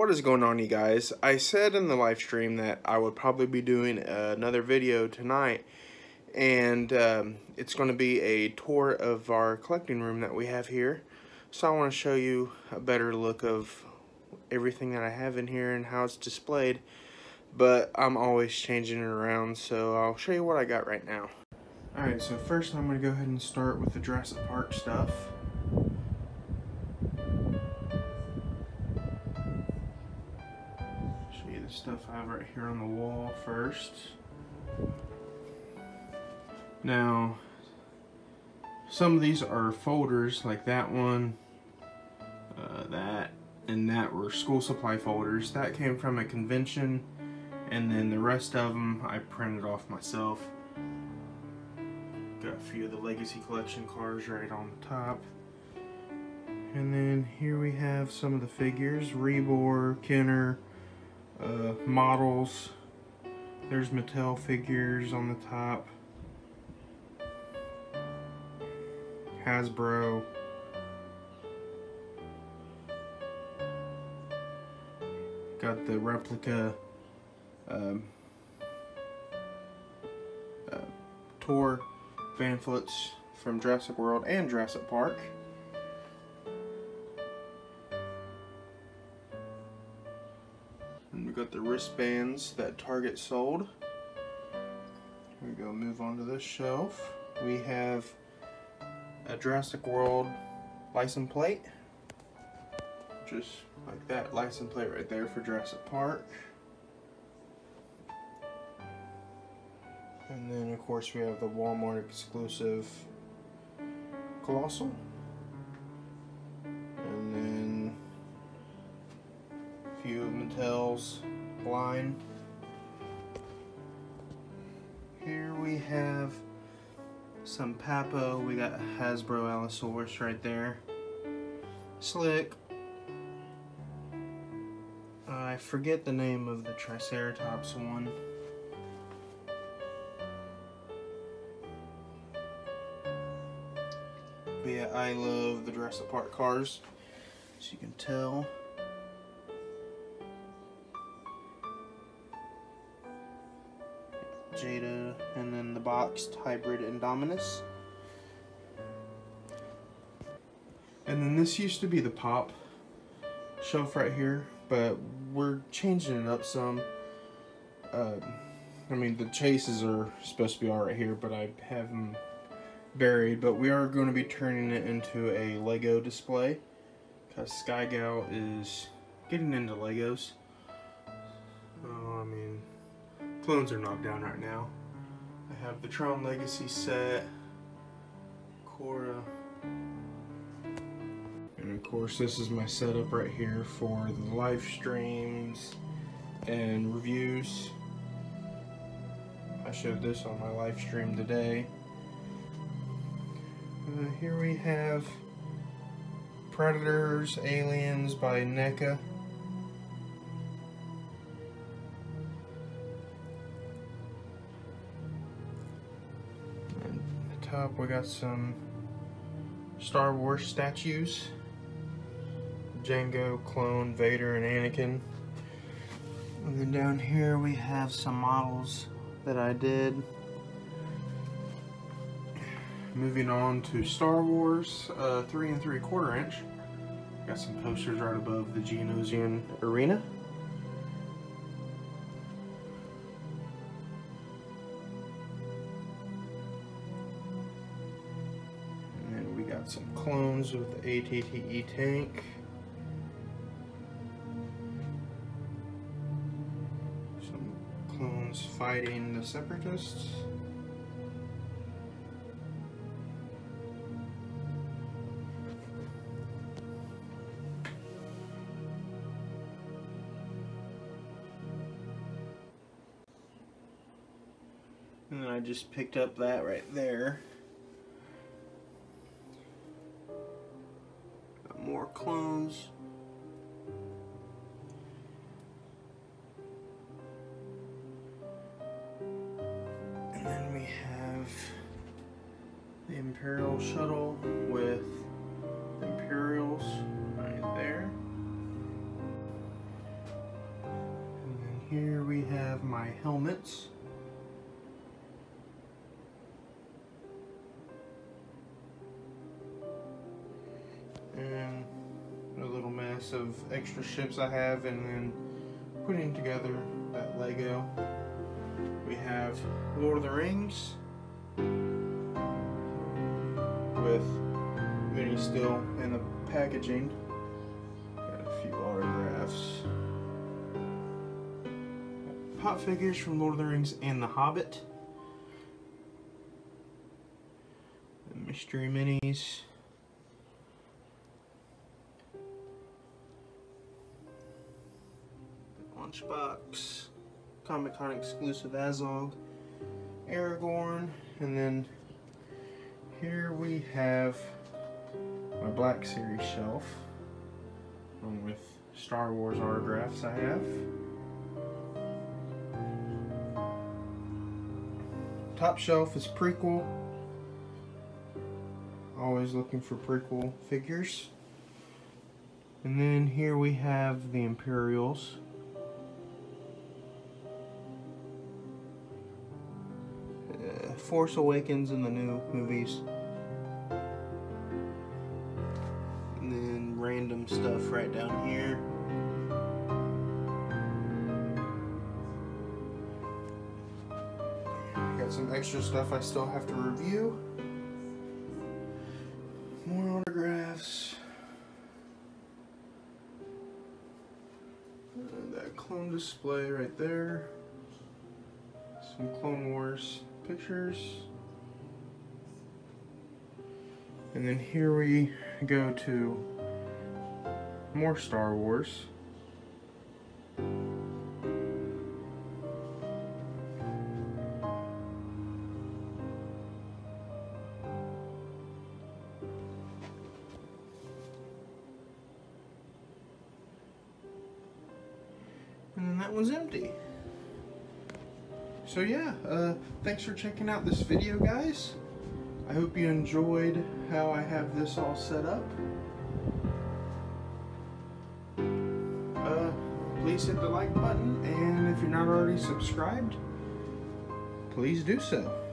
what is going on you guys? I said in the live stream that I would probably be doing another video tonight and um, it's going to be a tour of our collecting room that we have here. So I want to show you a better look of everything that I have in here and how it's displayed. But I'm always changing it around so I'll show you what I got right now. Alright, so first I'm going to go ahead and start with the Jurassic Park stuff. Stuff I have right here on the wall first. Now, some of these are folders, like that one, uh, that, and that were school supply folders. That came from a convention, and then the rest of them I printed off myself. Got a few of the Legacy Collection cars right on the top. And then here we have some of the figures, Rebor, Kenner, uh, models. There's Mattel figures on the top. Hasbro. Got the replica um, uh, tour pamphlets from Jurassic World and Jurassic Park. The wristbands that Target sold. Here we go, move on to this shelf. We have a Jurassic World license plate. Just like that license plate right there for Jurassic Park. And then of course we have the Walmart exclusive Colossal. And then a few of Mattel's line. Here we have some Papo. We got Hasbro Allosaurus right there. Slick. I forget the name of the Triceratops one. But yeah, I love the Jurassic Park cars, as you can tell. Jada, and then the boxed hybrid Indominus. And then this used to be the pop shelf right here, but we're changing it up some. Uh, I mean, the chases are supposed to be all right here, but I have them buried. But we are going to be turning it into a Lego display, because Sky Gal is getting into Legos. Clones are knocked down right now. I have the Tron Legacy set, Korra, and of course this is my setup right here for the live streams and reviews. I showed this on my live stream today. Uh, here we have Predators, Aliens by NECA. Top we got some Star Wars statues. Jango, Clone, Vader, and Anakin. And then down here we have some models that I did. Moving on to Star Wars, uh, 3 and 3 quarter inch. Got some posters right above the Geonosian Arena. Some clones with the ATTE tank. Some clones fighting the separatists. And then I just picked up that right there. And then we have the Imperial shuttle with Imperials right there. And then here we have my helmets. Of extra ships I have and then putting together that Lego. We have Lord of the Rings with Vinny still in the packaging. Got a few autographs. Pop figures from Lord of the Rings and The Hobbit. The mystery minis. Lunchbox. Comic Con exclusive Azog. Aragorn. And then here we have my Black Series shelf. Along with Star Wars autographs I have. Top shelf is prequel. Always looking for prequel figures. And then here we have the Imperials. Force Awakens in the new movies. And then random stuff right down here. Got some extra stuff I still have to review. More autographs. Uh, that clone display right there. Some Clone Wars pictures. And then here we go to more Star Wars. And then that one's empty. So yeah, uh, thanks for checking out this video, guys. I hope you enjoyed how I have this all set up. Uh, please hit the like button, and if you're not already subscribed, please do so.